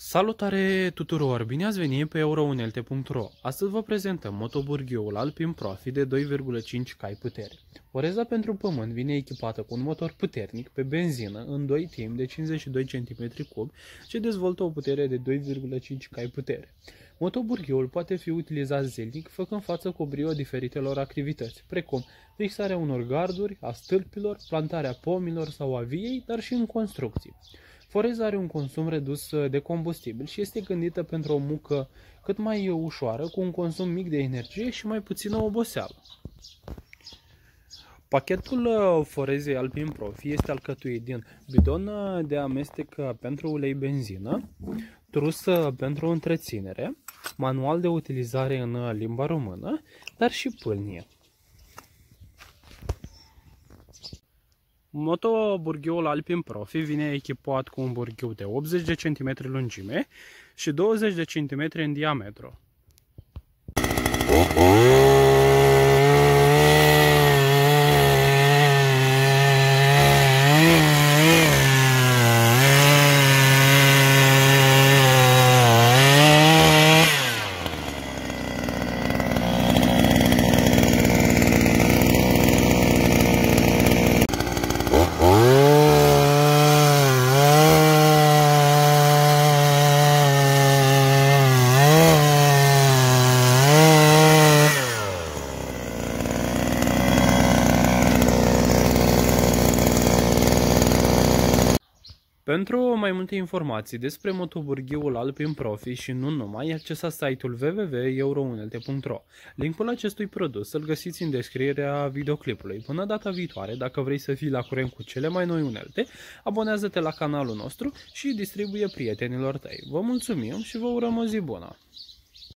Salutare tuturor! Bine ați venit pe eurounelte.ro Astăzi vă prezentăm motoburghiul Alpin Profi de 2,5 cai putere. Oreza pentru pământ vine echipată cu un motor puternic pe benzină în 2 timp de 52 cm3 ce dezvoltă o putere de 2,5 cai putere. Motoburghiul poate fi utilizat zilnic făcând față cu brio diferitelor activități, precum fixarea unor garduri, a stâlpilor, plantarea pomilor sau a viei, dar și în construcții. Foreza are un consum redus uh, de combustibil și este gândită pentru o mucă cât mai ușoară, cu un consum mic de energie și mai puțină oboseală. Pachetul uh, forezei Alpin Profi este alcătuit din bidon uh, de amestec pentru ulei benzină, trus pentru întreținere, manual de utilizare în limba română, dar și pâlnie. Motoburghiul Alpin Profi vine echipat cu un burghiu de 80 de cm lungime și 20 de cm în diametru. Pentru mai multe informații despre motoburghiul Alpin Profi și nu numai, accesați site-ul www.eurounelte.ro. Linkul acestui produs îl găsiți în descrierea videoclipului. Până data viitoare, dacă vrei să fii la curent cu cele mai noi unelte, abonează-te la canalul nostru și distribuie prietenilor tăi. Vă mulțumim și vă urăm o zi bună!